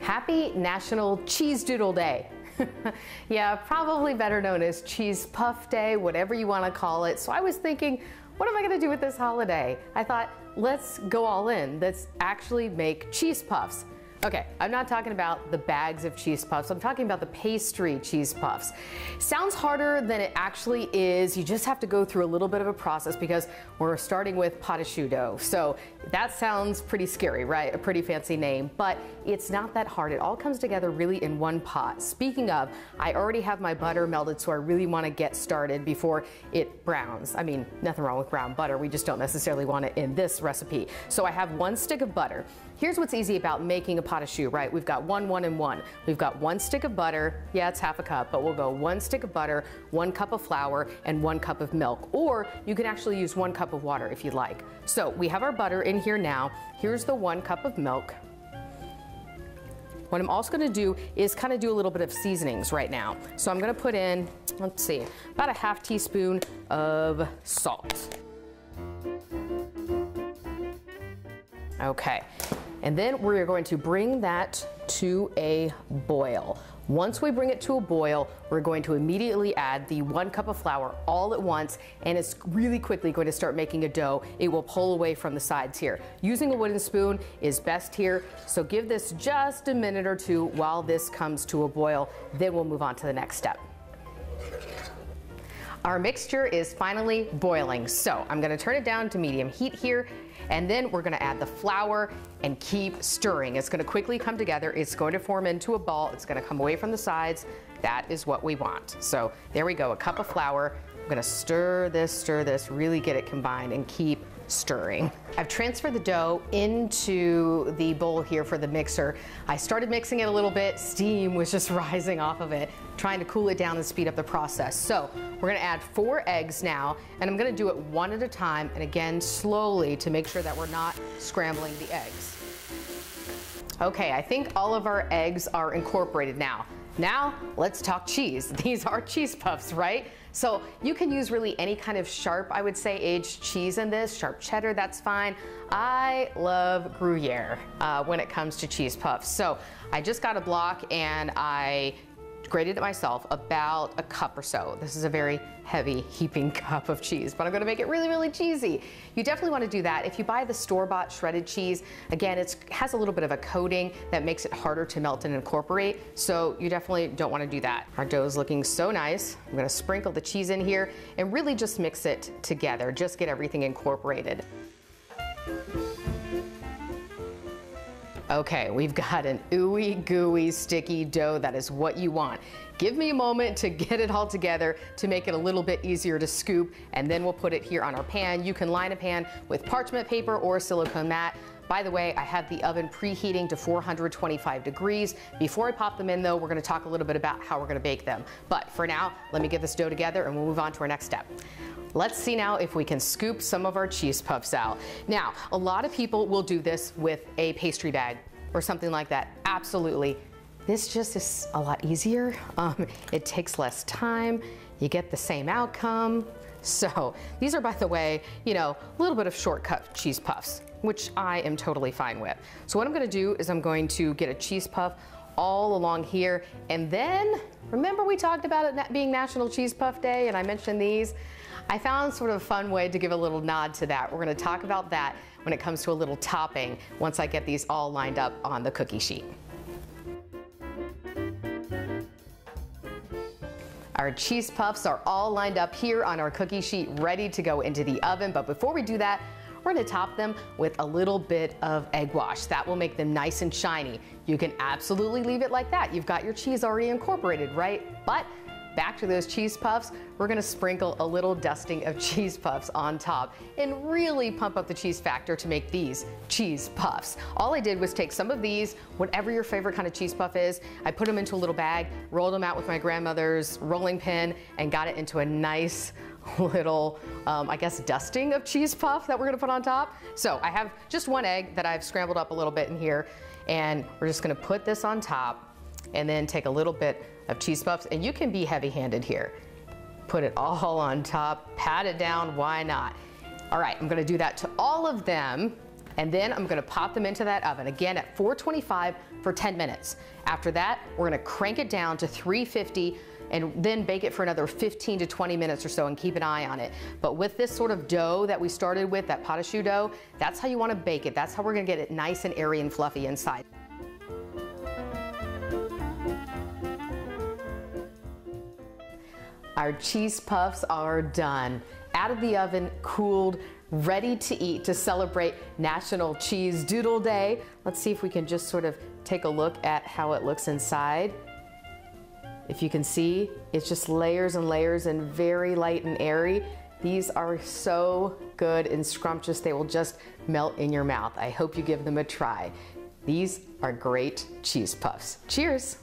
Happy National Cheese Doodle Day. yeah, probably better known as Cheese Puff Day, whatever you want to call it. So I was thinking, what am I going to do with this holiday? I thought, let's go all in. Let's actually make cheese puffs. Okay, I'm not talking about the bags of cheese puffs. I'm talking about the pastry cheese puffs. Sounds harder than it actually is. You just have to go through a little bit of a process because we're starting with pot dough. So that sounds pretty scary, right? A pretty fancy name, but it's not that hard. It all comes together really in one pot. Speaking of, I already have my butter melted, so I really want to get started before it browns. I mean, nothing wrong with brown butter. We just don't necessarily want it in this recipe. So I have one stick of butter. Here's what's easy about making a pot de choux, right? We've got one, one, and one. We've got one stick of butter. Yeah, it's half a cup, but we'll go one stick of butter, one cup of flour, and one cup of milk. Or you can actually use one cup of water if you'd like. So we have our butter in here now. Here's the one cup of milk. What I'm also gonna do is kind of do a little bit of seasonings right now. So I'm gonna put in, let's see, about a half teaspoon of salt. Okay, and then we're going to bring that to a boil. Once we bring it to a boil, we're going to immediately add the one cup of flour all at once, and it's really quickly going to start making a dough. It will pull away from the sides here. Using a wooden spoon is best here, so give this just a minute or two while this comes to a boil, then we'll move on to the next step. Our mixture is finally boiling, so I'm gonna turn it down to medium heat here and then we're gonna add the flour and keep stirring. It's gonna quickly come together. It's going to form into a ball. It's gonna come away from the sides. That is what we want. So there we go, a cup of flour. I'm gonna stir this, stir this, really get it combined and keep stirring. I've transferred the dough into the bowl here for the mixer. I started mixing it a little bit. Steam was just rising off of it, trying to cool it down and speed up the process. So we're gonna add four eggs now, and I'm gonna do it one at a time, and again, slowly to make sure that we're not scrambling the eggs. Okay, I think all of our eggs are incorporated now. Now, let's talk cheese. These are cheese puffs, right? So you can use really any kind of sharp, I would say, aged cheese in this. Sharp cheddar, that's fine. I love Gruyere uh, when it comes to cheese puffs. So I just got a block and I grated it myself, about a cup or so. This is a very heavy heaping cup of cheese, but I'm gonna make it really, really cheesy. You definitely wanna do that. If you buy the store-bought shredded cheese, again, it has a little bit of a coating that makes it harder to melt and incorporate, so you definitely don't wanna do that. Our dough is looking so nice. I'm gonna sprinkle the cheese in here and really just mix it together, just get everything incorporated. Okay, we've got an ooey gooey sticky dough. That is what you want. Give me a moment to get it all together to make it a little bit easier to scoop, and then we'll put it here on our pan. You can line a pan with parchment paper or silicone mat. By the way, I have the oven preheating to 425 degrees. Before I pop them in though, we're gonna talk a little bit about how we're gonna bake them. But for now, let me get this dough together and we'll move on to our next step. Let's see now if we can scoop some of our cheese puffs out. Now, a lot of people will do this with a pastry bag or something like that. Absolutely. This just is a lot easier. Um, it takes less time. You get the same outcome. So these are, by the way, you know, a little bit of shortcut cheese puffs, which I am totally fine with. So what I'm gonna do is I'm going to get a cheese puff all along here. And then, remember we talked about it being National Cheese Puff Day and I mentioned these? I found sort of a fun way to give a little nod to that. We're gonna talk about that when it comes to a little topping once I get these all lined up on the cookie sheet. Our cheese puffs are all lined up here on our cookie sheet, ready to go into the oven. But before we do that, we're gonna top them with a little bit of egg wash. That will make them nice and shiny. You can absolutely leave it like that. You've got your cheese already incorporated, right? But Back to those cheese puffs, we're gonna sprinkle a little dusting of cheese puffs on top and really pump up the cheese factor to make these cheese puffs. All I did was take some of these, whatever your favorite kind of cheese puff is, I put them into a little bag, rolled them out with my grandmother's rolling pin, and got it into a nice little, um, I guess, dusting of cheese puff that we're gonna put on top. So I have just one egg that I've scrambled up a little bit in here, and we're just gonna put this on top and then take a little bit of cheese puffs, and you can be heavy-handed here. Put it all on top, pat it down, why not? All right, I'm gonna do that to all of them. And then I'm gonna pop them into that oven, again at 425 for 10 minutes. After that, we're gonna crank it down to 350 and then bake it for another 15 to 20 minutes or so and keep an eye on it. But with this sort of dough that we started with, that pot choux dough, that's how you wanna bake it. That's how we're gonna get it nice and airy and fluffy inside. Our cheese puffs are done. Out of the oven, cooled, ready to eat to celebrate National Cheese Doodle Day. Let's see if we can just sort of take a look at how it looks inside. If you can see, it's just layers and layers and very light and airy. These are so good and scrumptious, they will just melt in your mouth. I hope you give them a try. These are great cheese puffs. Cheers!